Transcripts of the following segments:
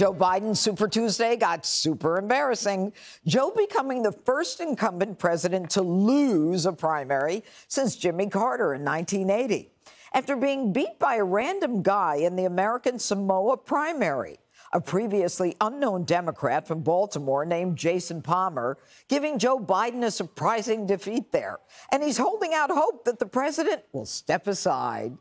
Joe Biden's Super Tuesday got super embarrassing. Joe becoming the first incumbent president to lose a primary since Jimmy Carter in 1980, after being beat by a random guy in the American Samoa primary. A previously unknown Democrat from Baltimore named Jason Palmer, giving Joe Biden a surprising defeat there. And he's holding out hope that the president will step aside.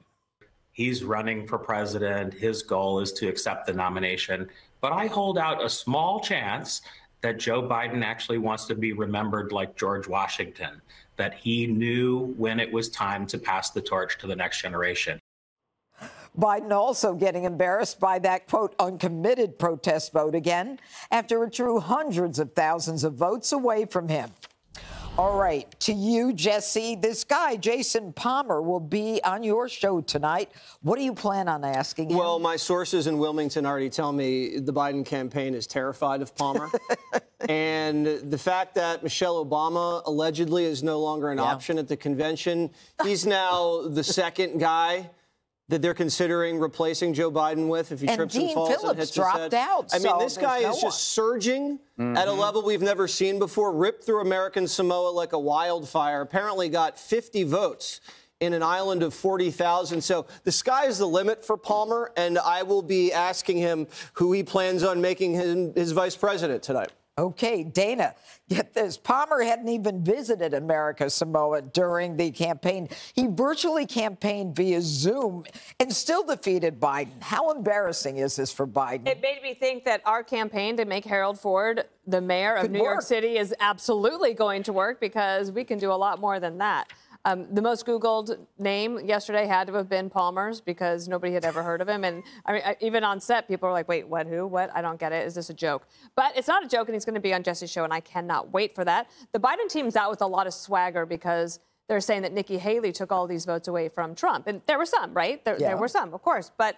He's running for president. His goal is to accept the nomination. But I hold out a small chance that Joe Biden actually wants to be remembered like George Washington, that he knew when it was time to pass the torch to the next generation. Biden also getting embarrassed by that, quote, uncommitted protest vote again after it drew hundreds of thousands of votes away from him. All right, to you, Jesse. This guy, Jason Palmer, will be on your show tonight. What do you plan on asking him? Well, my sources in Wilmington already tell me the Biden campaign is terrified of Palmer. and the fact that Michelle Obama allegedly is no longer an yeah. option at the convention, he's now the second guy that they're considering replacing Joe Biden with if he and trips Dean and falls Phillips and hits dropped his head. out. I mean, this guy no is one. just surging mm-hmm. at a level we've never seen before. Ripped through American Samoa like a wildfire. Apparently, got 50 votes in an island of 40,000. So the sky is the limit for Palmer, and I will be asking him who he plans on making his, his vice president tonight. Okay, Dana, get this. Palmer hadn't even visited America Samoa during the campaign. He virtually campaigned via Zoom and still defeated Biden. How embarrassing is this for Biden? It made me think that our campaign to make Harold Ford the mayor of Could New work. York City is absolutely going to work because we can do a lot more than that. Um, the most Googled name yesterday had to have been Palmer's because nobody had ever heard of him. And I mean, even on set, people are like, wait, what, who, what? I don't get it. Is this a joke? But it's not a joke, and he's going to be on Jesse's show, and I cannot wait for that. The Biden team's out with a lot of swagger because they're saying that Nikki Haley took all these votes away from Trump. And there were some, right? There, Yeah. there were some, of course. But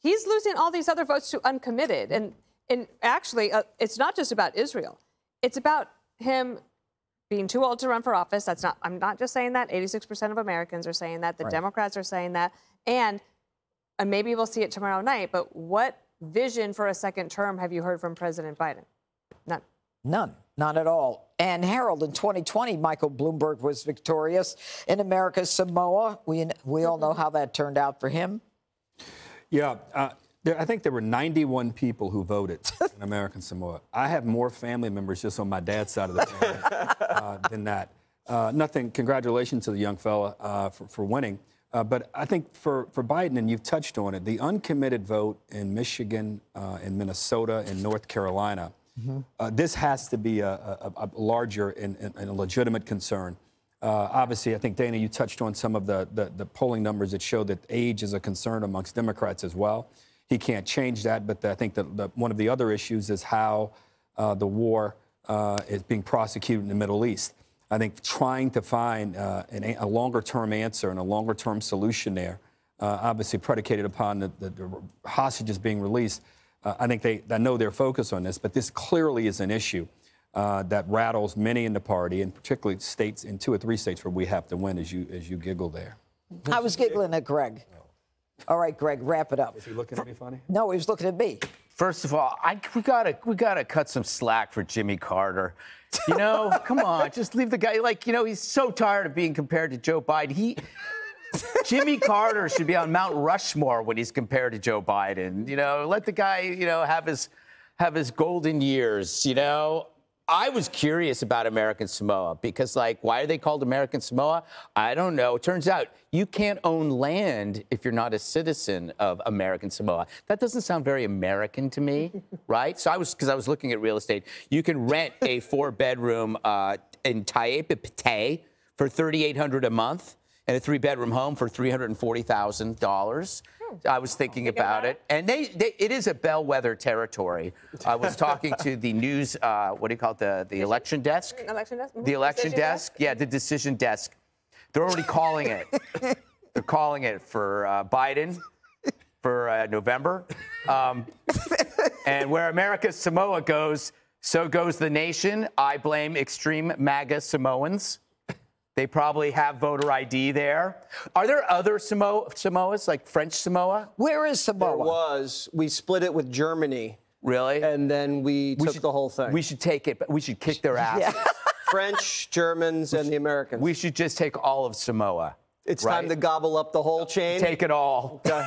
he's losing all these other votes to uncommitted. And, and actually, uh, it's not just about Israel, it's about him being too old to run for office. That's not, I'm not just saying that. 86% of Americans are saying that. The Right. Democrats are saying that. And, and maybe we'll see it tomorrow night, but what vision for a second term have you heard from President Biden? None. None, not at all. And Harold, in 2020, Michael Bloomberg was victorious in America's Samoa. We, we all know how that turned out for him. Yeah, uh, there, I think there were 91 people who voted in American Samoa. I have more family members just on my dad's side of the family uh, than that. Uh, nothing. Congratulations to the young fella uh, for, for winning. Uh, but I think for, for Biden, and you've touched on it, the uncommitted vote in Michigan, uh, in Minnesota, in North Carolina, uh, this has to be a, a, a larger and, and, and a legitimate concern. Uh, obviously, I think, Dana, you touched on some of the, the, the polling numbers that show that age is a concern amongst Democrats as well. He can't change that, but I think that one of the other issues is how uh, the war uh, is being prosecuted in the Middle East. I think trying to find uh, an, a longer term answer and a longer term solution there, uh, obviously predicated upon the, the, the hostages being released, uh, I think they I know they're focused on this, but this clearly is an issue uh, that rattles many in the party, and particularly states in two or three states where we have to win, as you as you giggle there. I was giggling at Greg. All right, Greg, wrap it up. Is he looking at me funny? No, he was looking at me. First of all, I, we gotta we gotta cut some slack for Jimmy Carter. You know, come on, just leave the guy. Like, you know, he's so tired of being compared to Joe Biden. He, Jimmy Carter should be on Mount Rushmore when he's compared to Joe Biden. You know, let the guy, you know, have his have his golden years. You know, I was curious about American Samoa because, like, why are they called American Samoa? I don't know. It turns out you can't own land if you're not a citizen of American Samoa. That doesn't sound very American to me, right? So I was, because I was looking at real estate. You can rent a four-bedroom uh, in Taipei for 3,800 a month, and a three-bedroom home for 340,000 dollars. I was thinking about it, and they, they, it is a bellwether territory. I was talking to the news, uh, what do you call it, the, the election desk? Election desk? Mhm. The election Decision desk? Yeah, the decision desk. They're already calling it. They're calling it for uh, Biden for uh, November. Um, and where America's Samoa goes, so goes the nation. I blame extreme MAGA Samoans. They probably have voter ID there. Are there other Samo- Samoas, like French Samoa? Where is There Samoa? was. We split it with Germany. Really? and then we, we took should, the whole thing. We should take it. but We should kick their asses. French, Germans, and the Americans. We should just take all of Samoa. it's right? time to gobble up the whole chain. take it all. Do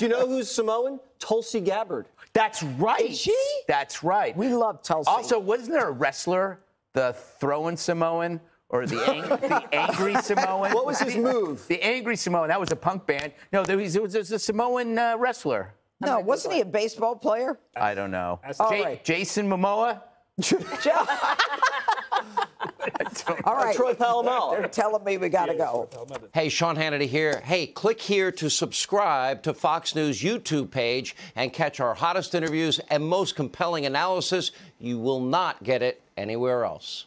you know who's Samoan? Tulsi Gabbard. That's right. Is she? That's right. We love Tulsi. Also, wasn't there a wrestler, the throwing Samoan? Or the, ang- the angry Samoan. What was his move? The angry Samoan. That was a punk band. No, there was, there was, a Samoan uh, wrestler. no, wasn't he a baseball player? I don't know. All Ja- right. Jason Momoa. All right. Troy Polamalu. They're telling me we got to go. Hey, Sean Hannity here. Hey, click here to subscribe to Fox News YouTube page and catch our hottest interviews and most compelling analysis. You will not get it anywhere else.